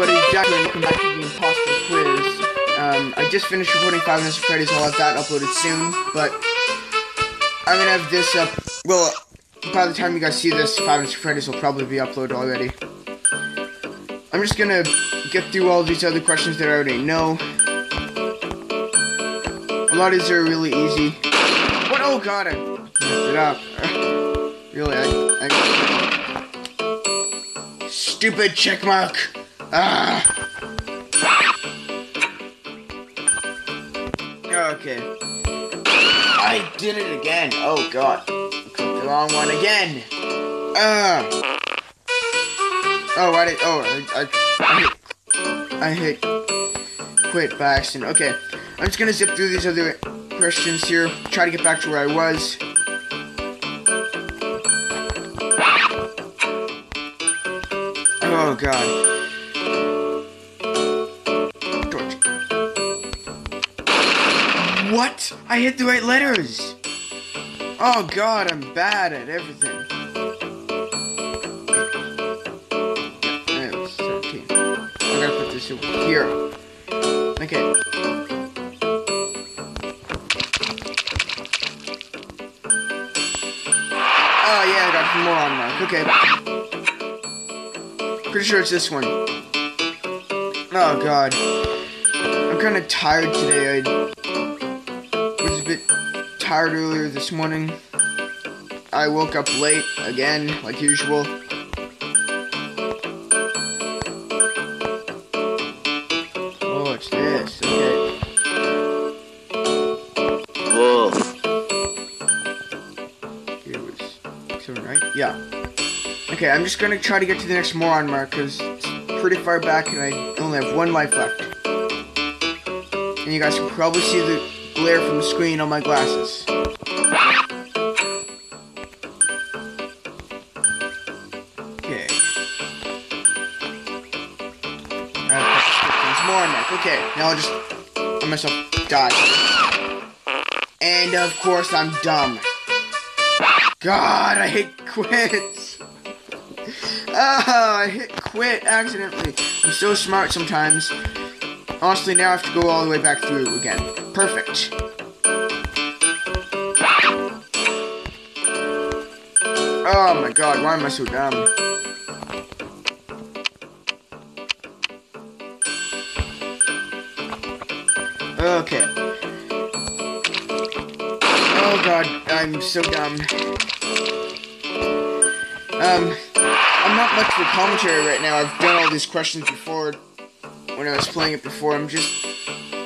everybody, welcome back to the Impossible Quiz. Um, I just finished recording Five Nights at Freddy's, I'll have that uploaded soon, but I'm gonna have this up, well, by the time you guys see this, Five Nights at Freddy's will probably be uploaded already. I'm just gonna get through all these other questions that I already know. A lot of these are really easy. What? Oh god, I messed it up. really, I, I... Stupid checkmark! Ah! Okay. I did it again. Oh god. The wrong one again. Ah! Oh, I did. Oh, I, I, I, hit, I hit quit by accident. Okay. I'm just gonna zip through these other questions here. Try to get back to where I was. Oh god. What? I hit the right letters. Oh god, I'm bad at everything. 17. I gotta put this here. Okay. Oh yeah, I got moron mark. Okay. Pretty sure it's this one. Oh god. I'm kinda tired today. I tired earlier this morning. I woke up late again, like usual. Oh, it's this. Okay. Whoa. It was seven, right? Yeah. Okay, I'm just gonna try to get to the next moron mark because it's pretty far back and I only have one life left. And you guys can probably see the glare from the screen on my glasses. Okay. More that. Okay, now I'll just let myself die. And of course I'm dumb. God, I hit quit. Oh, I hit quit accidentally. I'm so smart sometimes. Honestly, now I have to go all the way back through again. Perfect. Oh my god, why am I so dumb? Okay. Oh god, I'm so dumb. Um, I'm not much for commentary right now. I've done all these questions before when I was playing it before. I'm just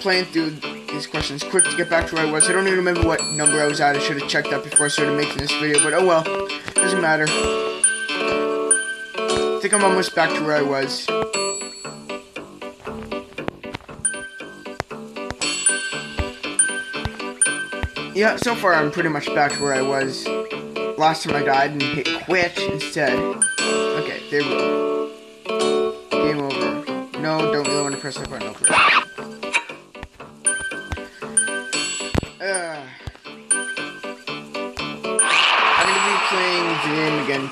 playing through these questions quick to get back to where I was. I don't even remember what number I was at. I should have checked that before I started making this video, but oh well. Doesn't matter. I think I'm almost back to where I was. Yeah, so far I'm pretty much back to where I was last time I died and hit quit instead. Okay, there we go. Game over. No, don't really want to press that button. Okay.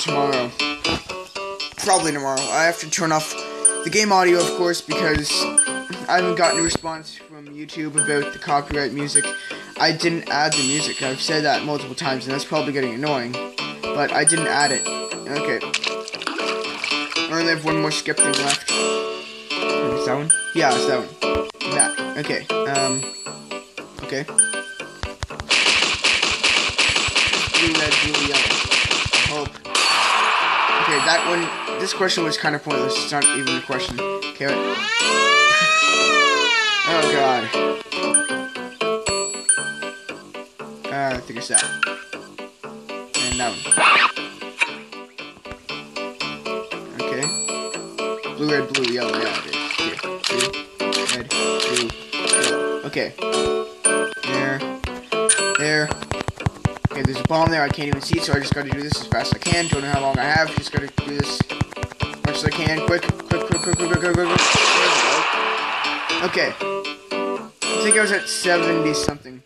Tomorrow. Probably tomorrow. I have to turn off the game audio, of course, because I haven't gotten a response from YouTube about the copyright music. I didn't add the music. I've said that multiple times, and that's probably getting annoying. But I didn't add it. Okay. I only have one more skip thing left. Is that one? Yeah, it's that one. That. Okay. Um. Okay. Blue, red, blue, yellow. Okay, that one. This question was kind of pointless. It's not even a question. Okay. Wait. oh god. Uh, I think it's that. And that one. Okay. Blue, red, blue, yellow. Yeah. Blue, red, blue, yellow. Okay. Bomb there I can't even see, so I just gotta do this as fast as I can. Don't know how long I have. Just gotta do this as much as I can. Quick, quick, quick, quick, quick, quick, quick, quick. Okay. I think I was at 70 something.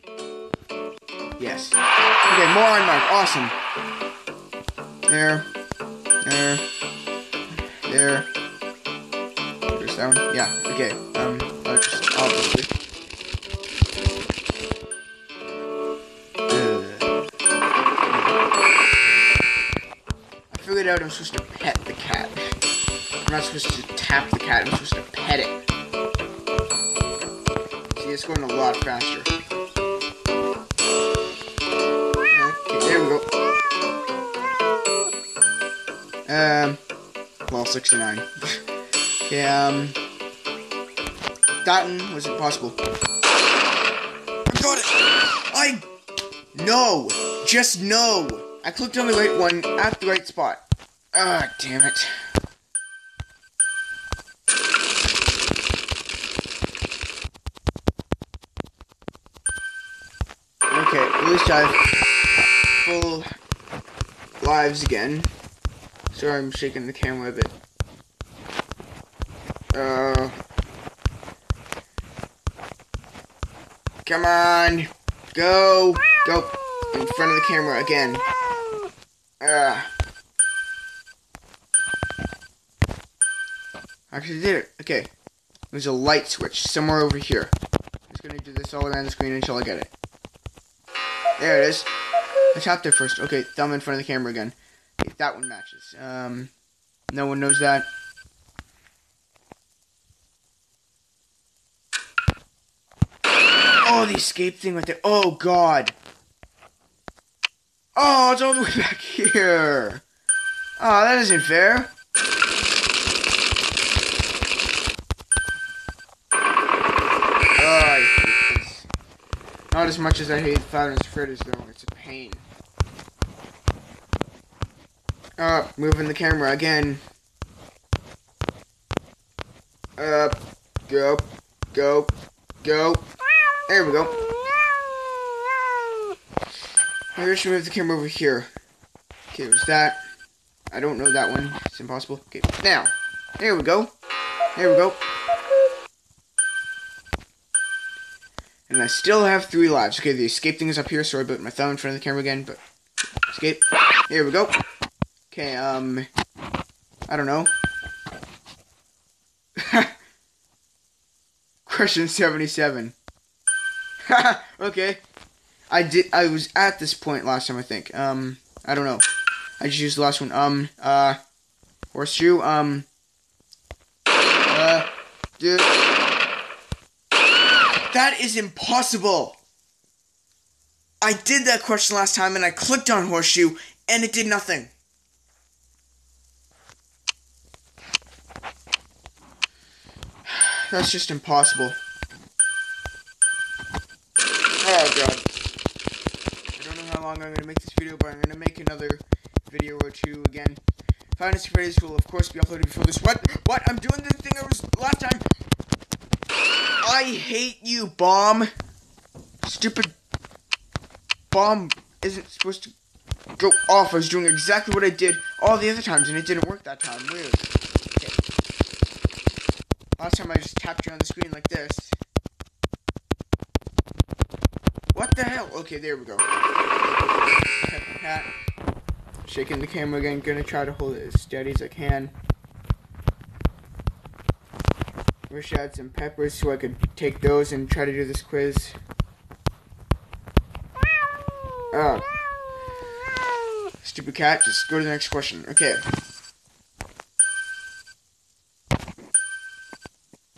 Yes. Okay, moron mark. Awesome. There. There. There. There's. That one? Yeah, okay. Um, I'll just, obviously. Ugh. Out I'm supposed to pet the cat. I'm not supposed to tap the cat, I'm supposed to pet it. See, it's going a lot faster. Okay, there we go. Um, well, 69. okay, um, that one was impossible. I got it! I, no! Just no! I clicked on the right one at the right spot. Ah, damn it. Okay, at least I have full lives again. Sorry, I'm shaking the camera a bit. Uh, come on, go, go in front of the camera again. Uh, actually did it. Okay, there's a light switch somewhere over here. I'm just gonna do this all around the screen until I get it. There it is. I tapped it first. Okay, thumb in front of the camera again. Okay, that one matches. Um, no one knows that. Oh, the escape thing right there. Oh, God. Oh, it's all the way back here. Oh, that isn't fair. Oh, I hate this. Not as much as I hate at Freddy's, though. It's a pain. Uh, moving the camera again. Up, go, go, go. There we go. Maybe I should move the camera over here. Okay, there's that. I don't know that one. It's impossible. Okay, now. There we go. There we go. And I still have three lives. Okay, the escape thing is up here. Sorry about my thumb in front of the camera again, but escape. Here we go. Okay, um, I don't know. Question 77. okay. I did, I was at this point last time, I think. Um, I don't know. I just used the last one. Um, uh, horseshoe, um, uh, dude. That is impossible! I did that question last time and I clicked on horseshoe and it did nothing. That's just impossible. Oh god. I don't know how long I'm gonna make this video, but I'm gonna make another video or two again. Final Freddy's will of course be uploaded before this. What? What? I'm doing the thing I was last time. I hate you, bomb. Stupid bomb isn't supposed to go off. I was doing exactly what I did all the other times, and it didn't work that time. Weird. Okay. Last time I just tapped you on the screen like this. What the hell? Okay, there we go. Shaking the camera again. Gonna try to hold it as steady as I can. Wish I had some peppers so I could take those and try to do this quiz. Oh. Stupid cat, just go to the next question. Okay.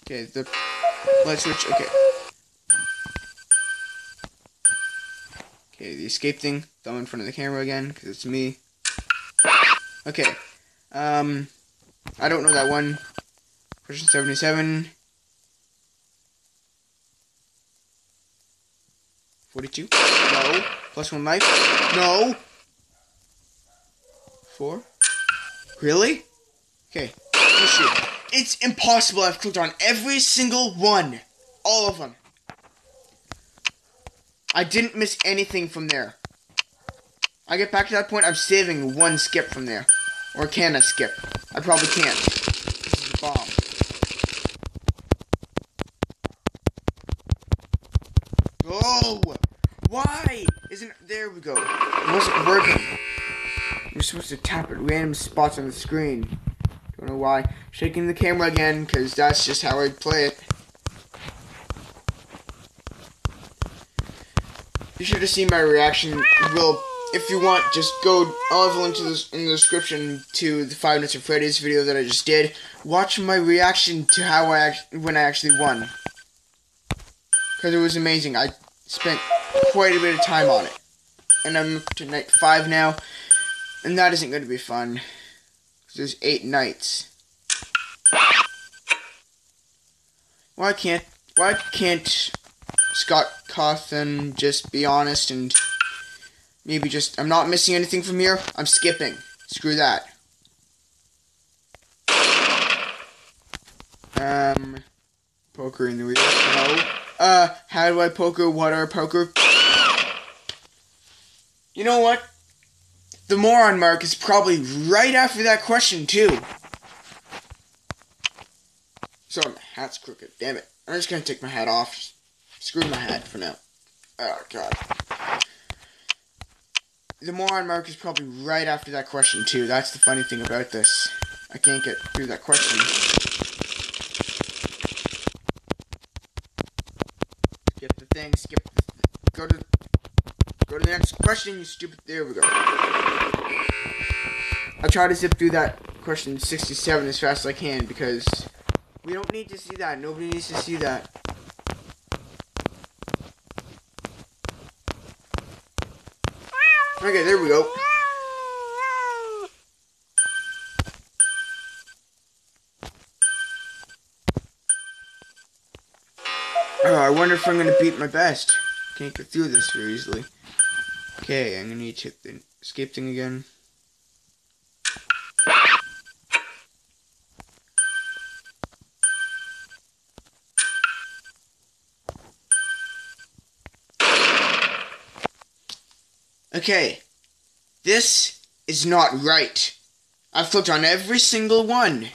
Okay, the light switch, okay. Okay, the escape thing, thumb in front of the camera again, because it's me. Okay, um, I don't know that one. Question 77. 42. No. Plus one life. No. Four. Really? Okay. It's impossible. I've clicked on every single one. All of them. I didn't miss anything from there. I get back to that point, I'm saving one skip from there. Or can I skip? I probably can't. This is a bomb. Why? Isn't there we go. It wasn't working. You're supposed to tap at random spots on the screen Don't know why. Shaking the camera again, because that's just how I play it. You should have seen my reaction. Well, if you want, just go. I'll have a link to this in the description to the Five Nights at Freddy's video that I just did. Watch my reaction to how I when I actually won, because it was amazing. I spent quite a bit of time on it, and I'm up to night five now, and that isn't going to be fun. There's eight nights. Why can't why can't Scott Cawthon just be honest and maybe just I'm not missing anything from here. I'm skipping. Screw that. Um poker in the wheel. No. Uh how do I poker? What are poker? You know what? The moron mark is probably right after that question too. So my hat's crooked. Damn it. I'm just gonna take my hat off. Screw my hat for now. Oh god. The moron mark is probably right after that question too. That's the funny thing about this. I can't get through that question. Skip the thing. Skip. The th go to. Go to the next question. You stupid. There we go. I try to zip through that question 67 as fast as I can because we don't need to see that. Nobody needs to see that. Okay, there we go. Oh, I wonder if I'm going to beat my best. Can't get through this very easily. Okay, I'm going to need to hit the escape thing again. Okay, this is not right. I've clicked on every single one.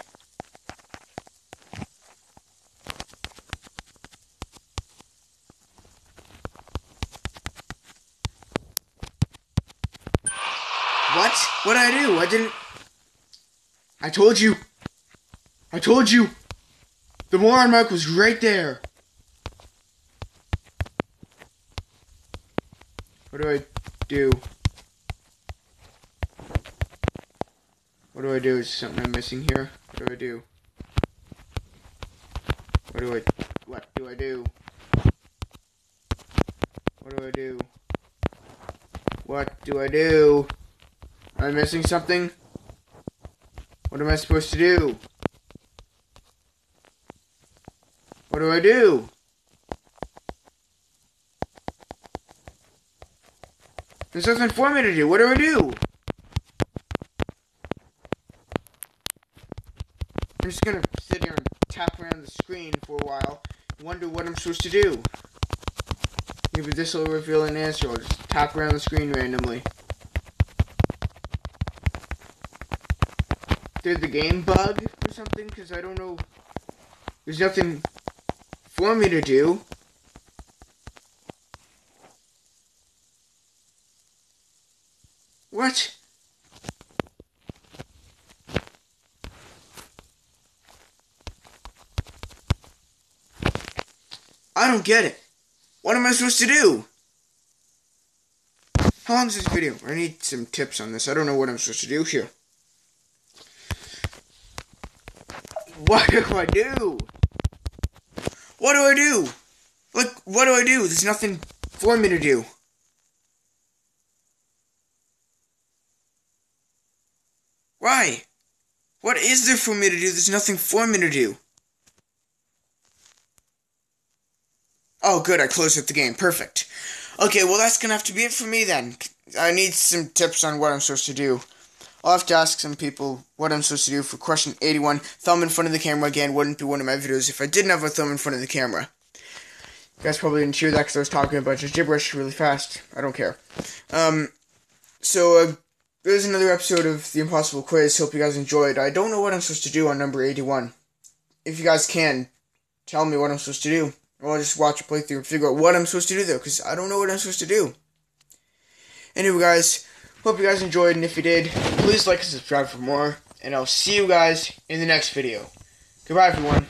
What? What did I do? I didn't... I told you. I told you. The moron mark was right there. What do I do? What do I do? Is something I'm missing here? What do I do? What do I what do I do? What do I do? What do I do? Am I missing something? What am I supposed to do? What do I do? There's nothing for me to do. What do I do? I'm just gonna sit here and tap around the screen for a while wonder what I'm supposed to do. Maybe this will reveal an answer. I'll just tap around the screen randomly. Did the game bug or something? Because I don't know. There's nothing for me to do. What? I don't get it. What am I supposed to do? How long is this video? I need some tips on this. I don't know what I'm supposed to do here. What do I do? What do I do? Like, what do I do? There's nothing for me to do. Why? What is there for me to do? There's nothing for me to do. Oh, good, I closed with the game. Perfect. Okay, well, that's gonna have to be it for me then. I need some tips on what I'm supposed to do. I'll have to ask some people what I'm supposed to do for question 81. Thumb in front of the camera again wouldn't be one of my videos if I didn't have a thumb in front of the camera. You guys probably didn't hear that because I was talking a bunch of gibberish really fast. I don't care. Um, so, uh, there's another episode of the Impossible Quiz. Hope you guys enjoyed. I don't know what I'm supposed to do on number 81. If you guys can, tell me what I'm supposed to do. Or I'll just watch a playthrough and figure out what I'm supposed to do, though, because I don't know what I'm supposed to do. Anyway, guys, Hope you guys enjoyed, and if you did, please like and subscribe for more, and I'll see you guys in the next video. Goodbye, everyone.